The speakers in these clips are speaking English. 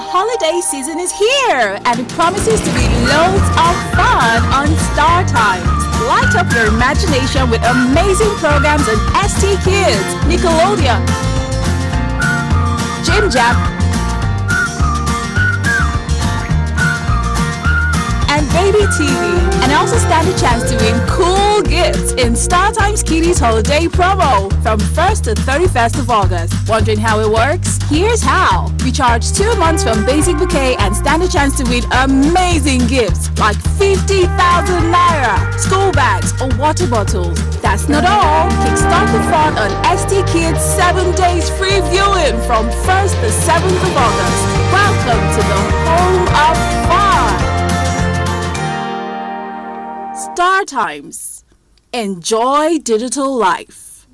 holiday season is here and it promises to be loads of fun on Star Times. Light up your imagination with amazing programs on ST Kids, Nickelodeon, Jim Jam, Baby TV. And also stand a chance to win cool gifts in Star Times Kiddies Holiday Promo from 1st to 31st of August. Wondering how it works? Here's how. We charge two months from Basic Bouquet and stand a chance to win amazing gifts like 50,000 Naira, school bags, or water bottles. That's not all. Kickstart the fun on ST Kids 7 days free viewing from 1st to 7th of August. Welcome to the Star Times. Enjoy digital life.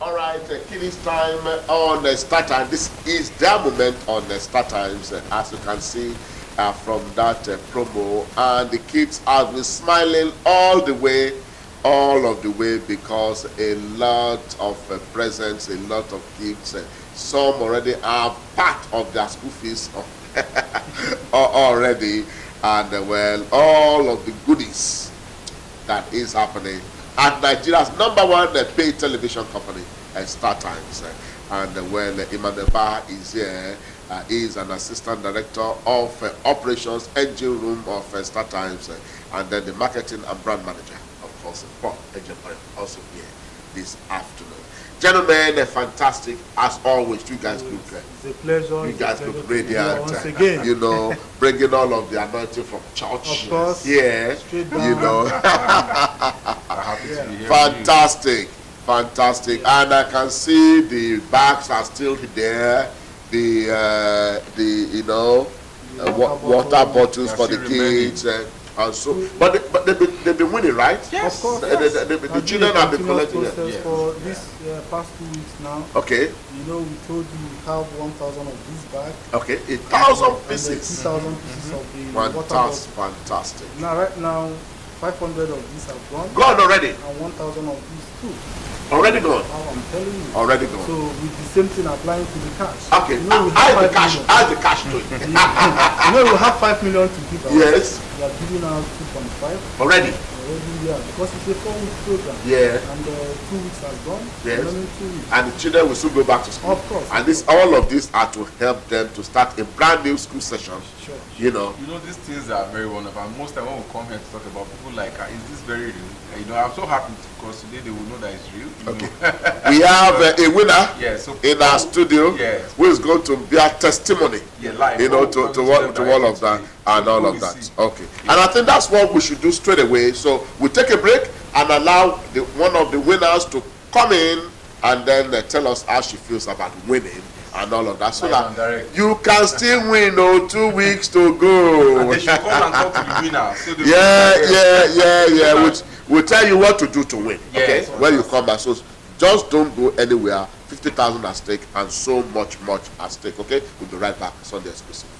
All right, uh, time on uh, Star Time. This is their moment on uh, Star Times, uh, as you can see uh, from that uh, promo. And the kids have been smiling all the way, all of the way, because a lot of uh, presents, a lot of gifts. Uh, some already are part of their school fees already. And uh, well, all of the goodies that is happening at Nigeria's number one uh, paid television company, uh, Star Times. Uh, and well, uh, Emmanuel Bah is here, uh, is an assistant director of uh, operations engine room of uh, Star Times, uh, and then the marketing and brand manager, of course, also here this afternoon. Gentlemen, uh, fantastic as always. You guys look, uh, It's a pleasure. you guys pleasure look to be radiant. Once uh, again. You know, bringing all of the anointing from church. Of course. Yeah, Straight you know. happy to be here. fantastic fantastic and i can see the bags are still there the uh, the you know uh, wa- water bottles They for the kids uh, and so but they, but they've been, they've been winning right Of course. The- the- the- the- the children have been collecting it. process Yeah. for this uh, past two weeks now. okay You know, we told you we have 1,000 of these bags. okay a thousand and then pieces 2,000 pieces of the water fantastic bottles. fantastic Now, right now, 500 of these have gone. gone already And 1,000 of these too. Already gone How I'm telling you. already gone So, with the same thing applying to the cash. okay You know, add have the cash million. add the cash to it you know, we have 5 million to give out. yes We are giving out 2.5 already already, yeah, because it's a four week program. yeah And uh, two weeks has gone. Yes. Two weeks. and the children will soon go back to school. Of course. And this, all of these are to help them to start a brand new school session. Sure. You know, You know, these things are very wonderful. Most time when we come here to talk about people like, uh, is this very real? Uh, you know, I'm so happy because today they will know that it's real. Okay. we have uh, a winner yeah, so in our studio Yes. who is going to bear testimony. You know, to, to, tell to all of that and all of that. Okay. And I think that's what we should do straight away. So we take a break and allow the, one of the winners to come in and then uh, tell us how she feels about winning and all of that. So that direct. you can still win. Oh, two weeks to go. And they should come and talk to the winner. So yeah, yeah, yeah, yeah. We'll, we'll tell you what to do to win. Okay, Yes, when you come back. So just don't go anywhere. Fifty thousand at stake and so much, much at stake. Okay, we'll be right back. Sunday exclusive.